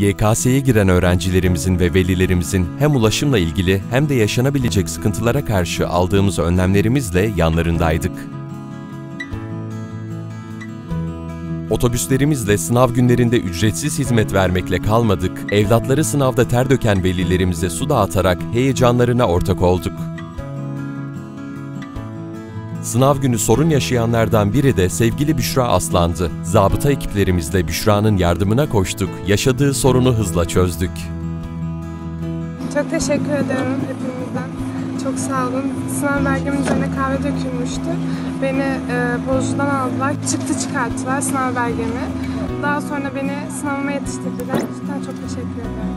YKS'ye giren öğrencilerimizin ve velilerimizin hem ulaşımla ilgili hem de yaşanabilecek sıkıntılara karşı aldığımız önlemlerimizle yanlarındaydık. Otobüslerimizle sınav günlerinde ücretsiz hizmet vermekle kalmadık, evlatları sınavda ter döken velilerimize su dağıtarak heyecanlarına ortak olduk. Sınav günü sorun yaşayanlardan biri de sevgili Büşra Aslan'dı. Zabıta ekiplerimizle Büşra'nın yardımına koştuk, yaşadığı sorunu hızla çözdük. Çok teşekkür ediyorum hepinizden. Çok sağ olun. Sınav belgemin üzerine kahve dökülmüştü. Beni e, bozcudan aldılar. Çıktı çıkarttılar sınav belgemi. Daha sonra beni sınavıma yetiştirdiler. Cidden çok teşekkür ederim.